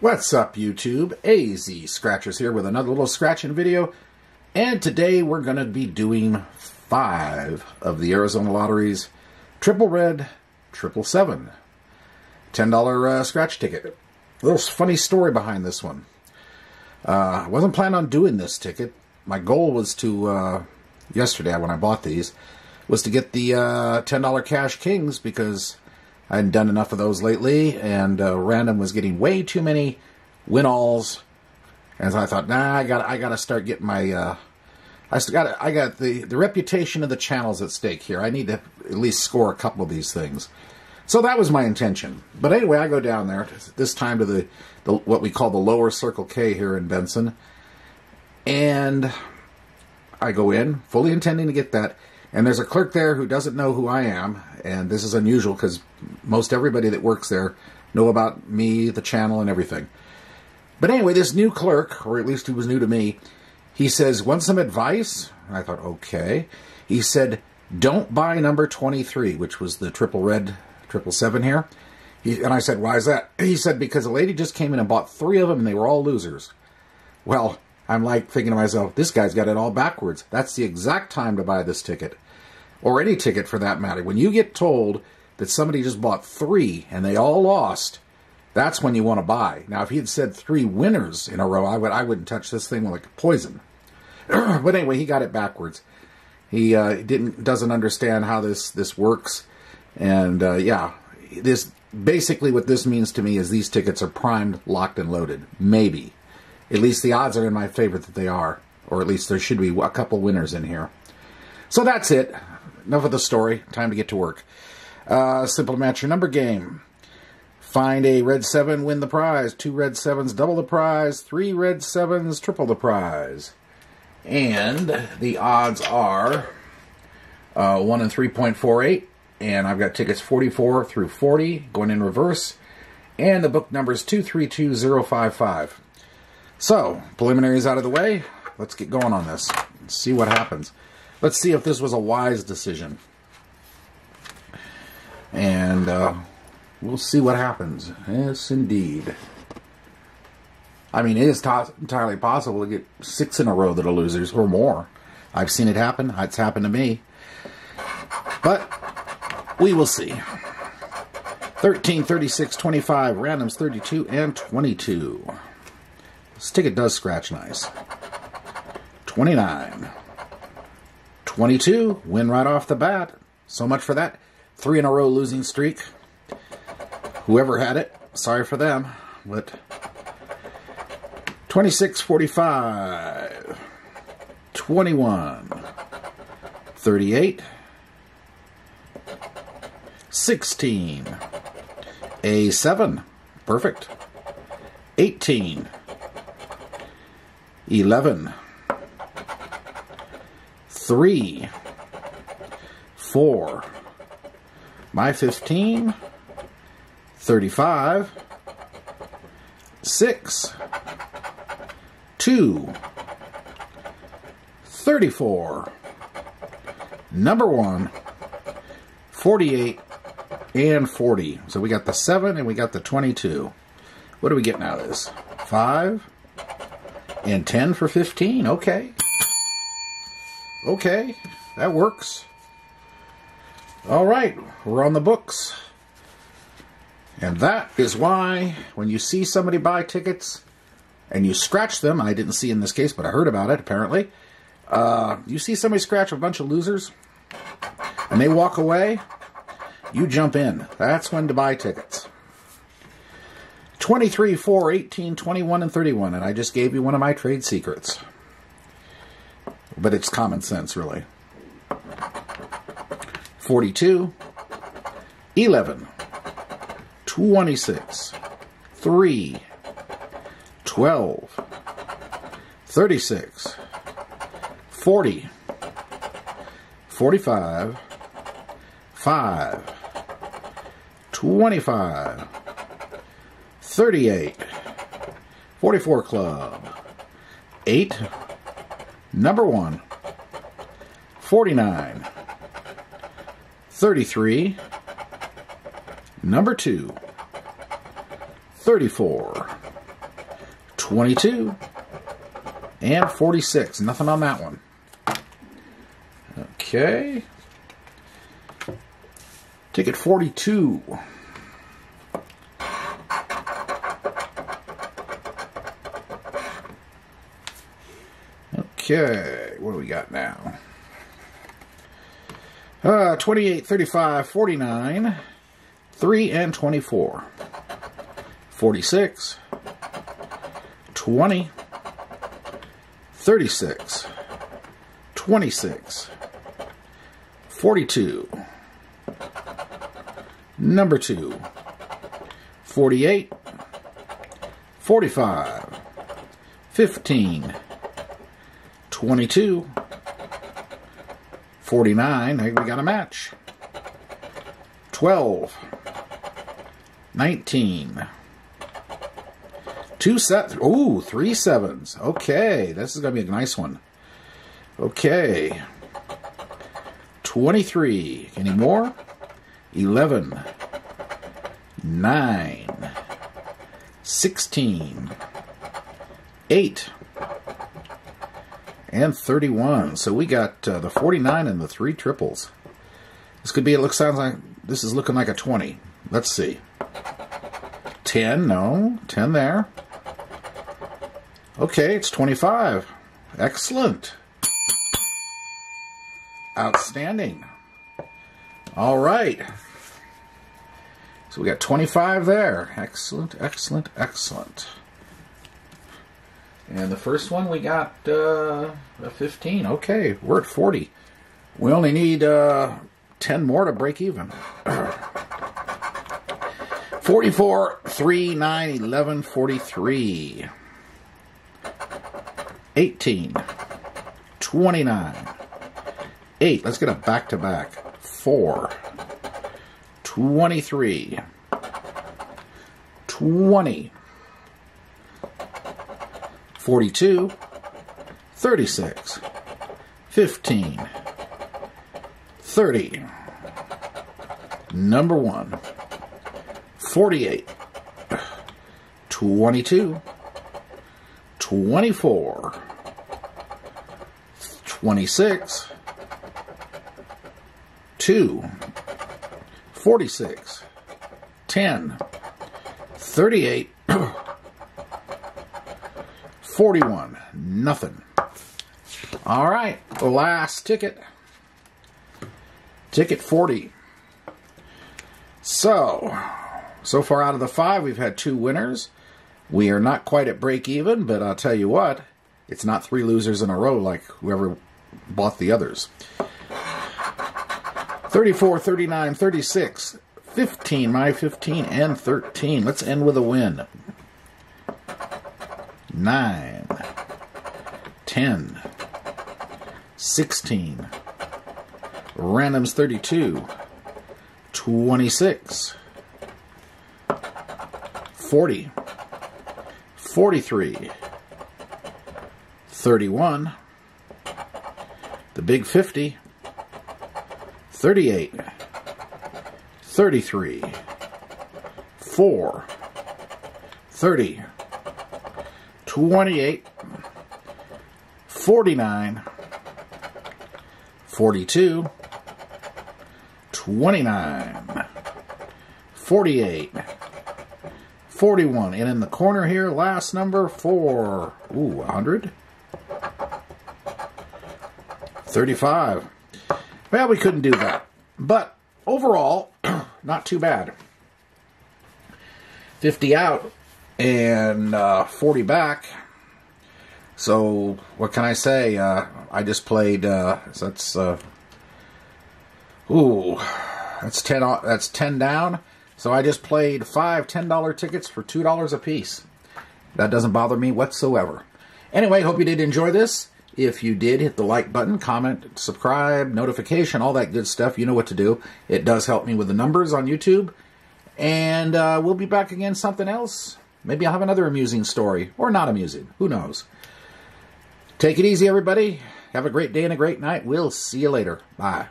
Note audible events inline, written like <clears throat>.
What's up, YouTube? AZ Scratchers here with another little scratching video. And today we're going to be doing five of the Arizona Lottery's Triple Red, Triple Seven. $10 uh, scratch ticket. A little funny story behind this one. Uh, I wasn't planning on doing this ticket. My goal was to, uh, yesterday when I bought these, was to get the uh, $10 Cash Kings because I hadn't done enough of those lately, and uh, random was getting way too many win alls. And so I thought, nah, I got I got to start getting my. Uh, I still got I got the the reputation of the channels at stake here. I need to at least score a couple of these things. So that was my intention. But anyway, I go down there this time to the, the what we call the lower Circle K here in Benson, and I go in fully intending to get that. And there's a clerk there who doesn't know who I am, and this is unusual because most everybody that works there know about me, the channel, and everything. But anyway, this new clerk, or at least he was new to me, he says, want some advice? And I thought, okay. He said, don't buy number 23, which was the triple red, triple seven here. He, and I said, why is that? <clears throat> He said, because a lady just came in and bought three of them and they were all losers. Well, I'm like thinking to myself, this guy's got it all backwards. That's the exact time to buy this ticket or any ticket for that matter, when you get told that somebody just bought three and they all lost, that's when you want to buy. Now, if he had said three winners in a row, I would I wouldn't touch this thing like poison. <clears throat> but anyway, he got it backwards. He uh, didn't doesn't understand how this this works, and uh, yeah, this basically what this means to me is these tickets are primed, locked, and loaded. Maybe, at least the odds are in my favor that they are, or at least there should be a couple winners in here. So that's it enough of the story. Time to get to work. Uh, simple match your number game. Find a red 7, win the prize. Two red 7s, double the prize. Three red 7s, triple the prize. And the odds are uh, 1 and 3.48. And I've got tickets 44 through 40 going in reverse. And the book number is 232055. So, preliminaries out of the way. Let's get going on this. See what happens. Let's see if this was a wise decision. And uh, we'll see what happens. Yes, indeed. I mean, it is entirely possible to get six in a row that are losers or more. I've seen it happen. It's happened to me. But we will see. 13, 36, 25, randoms 32 and 22. This ticket does scratch nice. 29. 22, win right off the bat. So much for that. Three in a row losing streak. Whoever had it, sorry for them. But 26, 45, 21, 38, 16, A7, perfect, 18, 11, three, four, my 15, 35, six, two, 34, number one, 48, and 40. So we got the 7 and we got the 22. What are we getting out of this? 5 and 10 for 15. Okay. Okay, that works. All right, we're on the books. And that is why when you see somebody buy tickets and you scratch them, I didn't see in this case, but I heard about it apparently. Uh, you see somebody scratch a bunch of losers and they walk away, you jump in. That's when to buy tickets. 23, 4, 18, 21, and 31. And I just gave you one of my trade secrets but it's common sense, really. 42, 11, 26, 3, 12, 36, 40, 45, 5, 25, 38, 44 Club, 8, Number 1, 49, 33, number 2, 34, 22, and 46. Nothing on that one. Okay. Ticket 42. Okay, what do we got now? Uh, 28, 35, 49, 3 and 24, 46, 20, 36, 26, 42, number 2, 48, 45, 15, 22, 49, we got a match. 12, 19, two sets. ooh, three sevens. Okay, this is going to be a nice one. Okay. 23, any more? 11, 9, 16, 8, and 31. So we got uh, the 49 and the three triples. This could be, it looks, sounds like, this is looking like a 20. Let's see. 10, no, 10 there. Okay, it's 25. Excellent. Outstanding. All right. So we got 25 there. Excellent, excellent, excellent. And the first one we got uh, a 15. Okay, we're at 40. We only need uh, 10 more to break even. <clears throat> 44, 3, 9, 11, 43. 18, 29, 8. Let's get a back to back. 4, 23, 20. 42, 36, 15, 30, number 1, 48, 22, 24, 26, 2, 46, 10, 38, 41. Nothing. All right. The last ticket. Ticket 40. So, so far out of the five, we've had two winners. We are not quite at break even, but I'll tell you what, it's not three losers in a row like whoever bought the others. 34, 39, 36, 15, my 15, and 13. Let's end with a win. 9, 10, 16, randoms 32, 26, 40, 43, 31, the big 50, 38, 33, 4, 30, 28, 49, 42, 29, 48, 41. And in the corner here, last number, 4. Ooh, 100. 35. Well, we couldn't do that. But overall, <clears throat> not too bad. 50 out, and uh, 40 back. So what can I say? Uh, I just played. Uh, so that's uh, ooh, that's ten. That's ten down. So I just played five ten dollar tickets for two dollars a piece. That doesn't bother me whatsoever. Anyway, hope you did enjoy this. If you did, hit the like button, comment, subscribe, notification, all that good stuff. You know what to do. It does help me with the numbers on YouTube. And uh, we'll be back again something else. Maybe I'll have another amusing story, or not amusing. Who knows? Take it easy, everybody. Have a great day and a great night. We'll see you later. Bye.